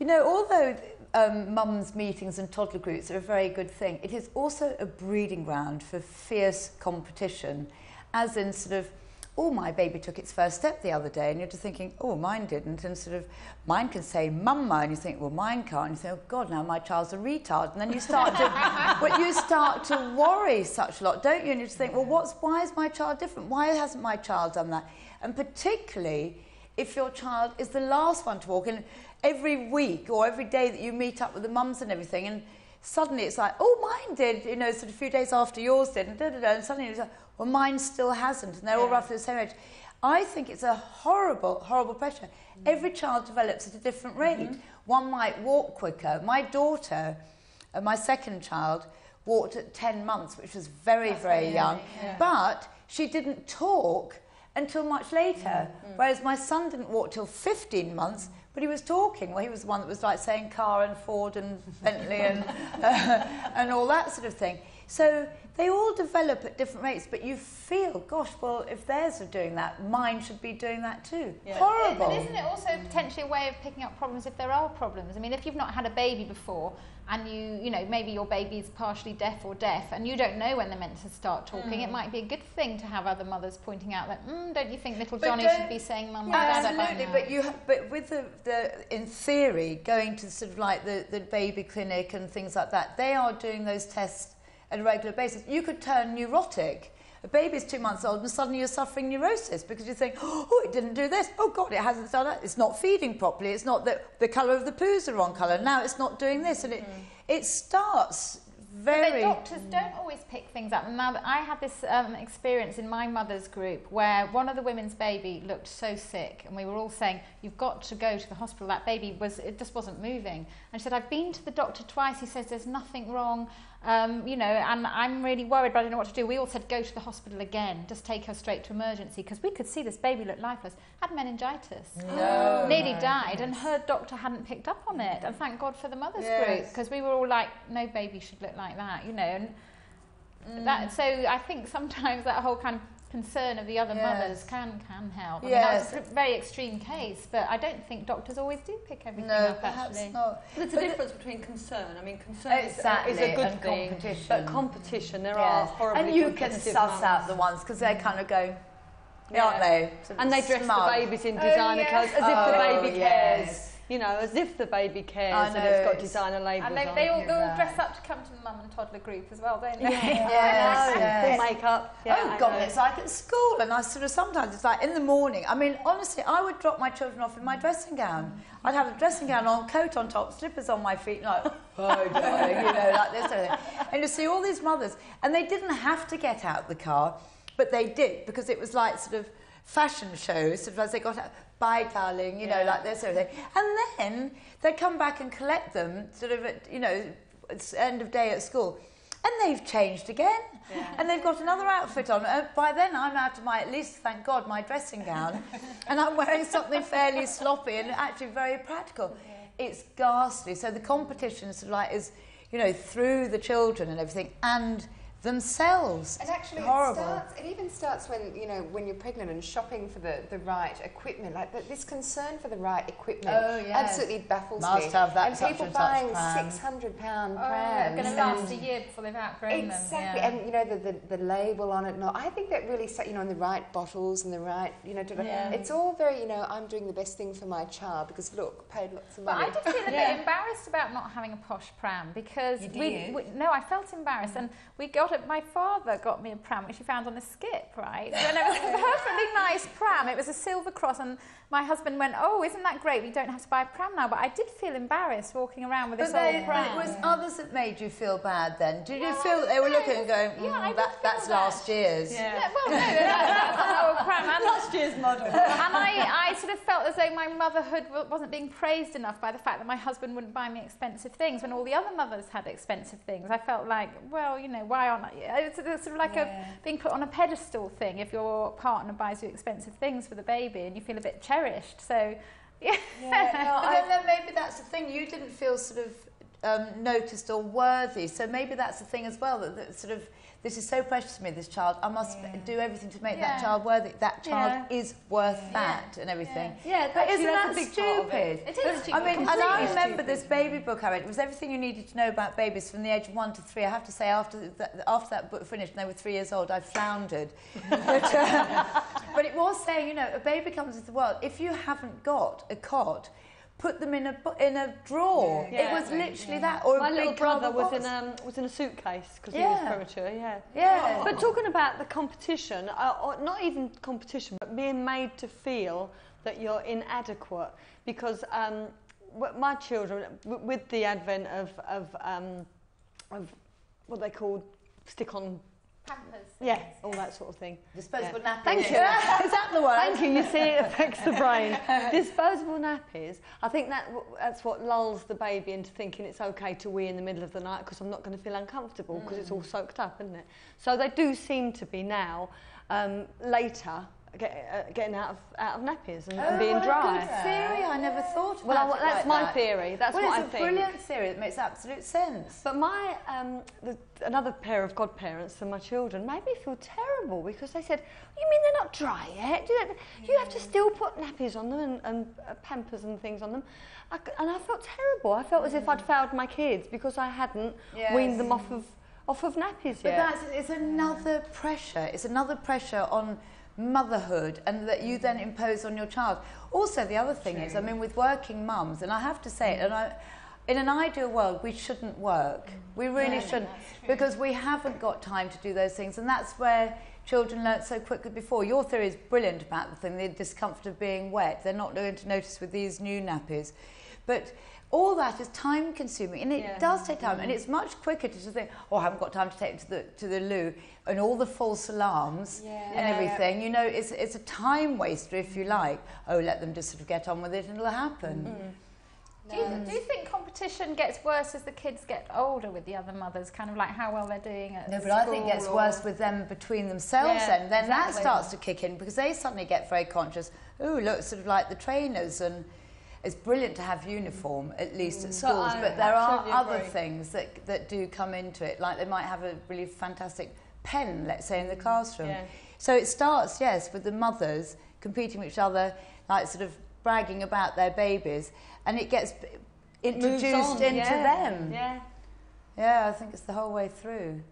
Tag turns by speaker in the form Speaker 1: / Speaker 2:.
Speaker 1: You know, although um, mums' meetings and toddler groups are a very good thing, it is also a breeding ground for fierce competition, as in sort of, oh, my baby took its first step the other day, and you're just thinking, oh, mine didn't, and sort of, mine can say mama, and you think, well, mine can't, and you think, oh, God, now my child's a retard, and then you start to, well, you start to worry such a lot, don't you? And you just think, well, what's, why is my child different? Why hasn't my child done that? And particularly if your child is the last one to walk, and every week or every day that you meet up with the mums and everything, and suddenly it's like, oh, mine did, you know, sort of a few days after yours did, and da da da, and suddenly it's like, well, mine still hasn't, and they're yeah. all roughly the same age. I think it's a horrible, horrible pressure. Mm. Every child develops at a different rate. Mm-hmm. One might walk quicker. My daughter, uh, my second child, walked at 10 months, which was very, That's very young. Yeah. But she didn't talk until much later. Mm. Whereas my son didn't walk till 15 months, but he was talking. Well, he was the one that was like saying car and Ford and Bentley and, uh, and all that sort of thing. So they all develop at different rates, but you feel, gosh, well, if theirs are doing that, mine should be doing that too. Yeah. Horrible.
Speaker 2: But isn't it also potentially a way of picking up problems if there are problems? I mean, if you've not had a baby before and you, you know, maybe your baby's partially deaf or deaf and you don't know when they're meant to start talking, mm. it might be a good thing to have other mothers pointing out that, mm, don't you think little but Johnny should be saying mum
Speaker 1: yeah, and dad Absolutely, but you, but with the, the, in theory, going to sort of like the, the baby clinic and things like that, they are doing those tests on a regular basis. You could turn neurotic. A baby's two months old and suddenly you're suffering neurosis because you think, oh, it didn't do this. Oh, God, it hasn't done that. It's not feeding properly. It's not that the colour of the poo's the wrong colour. Now it's not doing this. And it, mm. it starts very...
Speaker 2: But doctors don't always pick things up. Now, I had this um, experience in my mother's group where one of the women's baby looked so sick and we were all saying, you've got to go to the hospital. That baby was, it just wasn't moving. And she said, I've been to the doctor twice. He says there's nothing wrong. Um, you know, and I'm really worried, but I don't know what to do. We all said, go to the hospital again, just take her straight to emergency, because we could see this baby look lifeless, had meningitis,
Speaker 1: no.
Speaker 2: nearly died, and her doctor hadn't picked up on it. And thank God for the mother's yes. group, because we were all like, no baby should look like that, you know. And mm. that, so I think sometimes that whole kind of concern of the other yes. mothers can can help. I yes. mean, that's a very extreme case, but I don't think doctors always do pick everything
Speaker 1: no,
Speaker 2: up.
Speaker 1: Perhaps
Speaker 2: actually,
Speaker 1: not.
Speaker 3: There's a difference between concern. I mean, concern
Speaker 1: exactly,
Speaker 3: is, a good
Speaker 1: and
Speaker 3: thing,
Speaker 1: competition.
Speaker 3: but competition there yes. are horribly
Speaker 1: and you can suss mums. out the ones because they're kind of going. Yeah. Aren't they?
Speaker 3: Sort and they dress smug. the babies in oh, designer oh, clothes as oh, if the oh, baby cares you know, as if the baby cares and it's got designer labels
Speaker 2: And they,
Speaker 3: on
Speaker 2: they all, they all dress up to come to the mum and toddler group as well, don't they?
Speaker 1: Yeah, yes,
Speaker 3: yes. Full makeup. Yeah,
Speaker 1: oh, God, it's like at school. And I sort of sometimes, it's like in the morning. I mean, honestly, I would drop my children off in my dressing gown. Mm. I'd have a dressing gown on, coat on top, slippers on my feet, like, oh, darling, you know, like this sort of thing. And you see all these mothers, and they didn't have to get out the car, but they did because it was like sort of fashion shows, as they got out, bye, darling, you yeah. know, like this sort of thing. And then they come back and collect them, sort of at, you know, it's end of day at school. And they've changed again. Yeah. And they've got another outfit on. Uh, by then, I'm out of my, at least, thank God, my dressing gown. and I'm wearing something fairly sloppy and actually very practical. Yeah. It's ghastly. So the competition sort of like is, you know, through the children and everything. And themselves.
Speaker 4: And actually,
Speaker 1: horrible.
Speaker 4: It, starts, it even starts when you know when you're pregnant and shopping for the, the right equipment. Like the, this concern for the right equipment
Speaker 1: oh, yes.
Speaker 4: absolutely baffles
Speaker 1: Must
Speaker 4: me.
Speaker 1: have that
Speaker 4: and people
Speaker 1: and
Speaker 4: buying six hundred pound oh, prams.
Speaker 2: going to last a year before they've outgrown
Speaker 4: exactly.
Speaker 2: them.
Speaker 4: Exactly,
Speaker 2: yeah.
Speaker 4: and you know the, the, the label on it. No, I think that really you know, in the right bottles and the right you know, yeah. it's all very you know. I'm doing the best thing for my child because look, paid lots of money.
Speaker 2: But I did feel a yeah. bit embarrassed about not having a posh pram because we, we, no, I felt embarrassed, mm. and we got it. My father got me a pram which he found on a skip, right? And it was a perfectly nice pram. It was a silver cross, and my husband went, "Oh, isn't that great? We don't have to buy a pram now." But I did feel embarrassed walking around with
Speaker 1: but
Speaker 2: this
Speaker 1: they,
Speaker 2: old pram.
Speaker 1: But it was others that made you feel bad. Then did you feel they were looking and going, mm,
Speaker 2: "Yeah,
Speaker 1: that, that's
Speaker 2: bad.
Speaker 1: last year's"?
Speaker 2: Yeah. yeah well, no, that's, that's an old pram.
Speaker 3: And, last year's model. and
Speaker 2: I, I sort of felt as though my motherhood wasn't being praised enough by the fact that my husband wouldn't buy me expensive things when all the other mothers had expensive things. I felt like, well, you know, why aren't I? Uh, it's, it's sort of like yeah. a being put on a pedestal thing if your partner buys you expensive things for the baby and you feel a bit cherished. So, yeah.
Speaker 1: yeah no, I, then maybe that's the thing. You didn't feel sort of um, noticed or worthy. So maybe that's the thing as well that, that sort of this is so precious to me, this child. I must yeah. do everything to make yeah. that child worthy. That child yeah. is worth that and everything.
Speaker 3: Yeah,
Speaker 1: but isn't that
Speaker 3: stupid?
Speaker 1: It.
Speaker 2: it is stupid.
Speaker 1: I mean, and I remember stupid. this baby book I read. It was everything you needed to know about babies from the age of one to three. I have to say, after that, after that book finished, and they were three years old, I floundered. but, uh, but it was saying, you know, a baby comes into the world. If you haven't got a cot, put them in a in a drawer. Yeah, it was literally yeah. that. Or
Speaker 3: my little brother was in um, was in a suitcase because yeah. he was premature. Yeah. Yeah. Oh. But talking about the competition, uh, or not even competition, but being made to feel that you're inadequate because um, my children, with the advent of of um, of what they call stick on
Speaker 2: Pampers.
Speaker 3: Yeah, all that sort of thing.
Speaker 1: Disposable yeah. nappies.
Speaker 3: Thank you.
Speaker 1: Is that the one?
Speaker 3: Thank you. You see, it affects the brain. Disposable nappies. I think that that's what lulls the baby into thinking it's okay to wee in the middle of the night because I'm not going to feel uncomfortable because mm. it's all soaked up, isn't it? So they do seem to be now um, later get, uh, getting out of out of nappies and,
Speaker 1: oh,
Speaker 3: and being dry.
Speaker 1: Good theory. I never thought.
Speaker 3: Well,
Speaker 1: I,
Speaker 3: that's
Speaker 1: like
Speaker 3: my
Speaker 1: that.
Speaker 3: theory. That's
Speaker 1: well,
Speaker 3: what
Speaker 1: I think.
Speaker 3: It's
Speaker 1: a brilliant theory that makes absolute sense.
Speaker 3: But my um, the, another pair of godparents and my children made me feel terrible because they said, "You mean they're not dry yet? You, you have to still put nappies on them and, and uh, pampers and things on them." I, and I felt terrible. I felt as if I'd failed my kids because I hadn't yes. weaned them off of off of nappies
Speaker 1: but
Speaker 3: yet.
Speaker 1: But that's it's another pressure. It's another pressure on motherhood and that you then impose on your child. Also, the other thing True. is, I mean, with working mums, and I have to say it, and I, in an ideal world, we shouldn't work. We really yeah, shouldn't, because we haven't got time to do those things, and that's where children learn so quickly before. Your theory is brilliant about the thing, the discomfort of being wet. They're not going to notice with these new nappies. But all that is time consuming and it yeah. does take time mm. and it's much quicker to just think oh I haven't got time to take to the to the loo and all the false alarms yeah. and everything you know it's it's a time waster if you like oh let them just sort of get on with it and it'll happen mm.
Speaker 2: Do you, do you think competition gets worse as the kids get older with the other mothers, kind of like how well they're doing at
Speaker 1: No, but I think it gets or... worse with them between themselves yeah, then. Then exactly. that starts to kick in because they suddenly get very conscious, oh, look, sort of like the trainers and it's brilliant to have uniform at least at mm. schools, but there are other agree. things that that do come into it. Like they might have a really fantastic pen, let's say, in the classroom. Yeah. So it starts, yes, with the mothers competing with each other, like sort of bragging about their babies, and it gets introduced into
Speaker 3: yeah.
Speaker 1: them.
Speaker 3: Yeah.
Speaker 1: Yeah, I think it's the whole way through.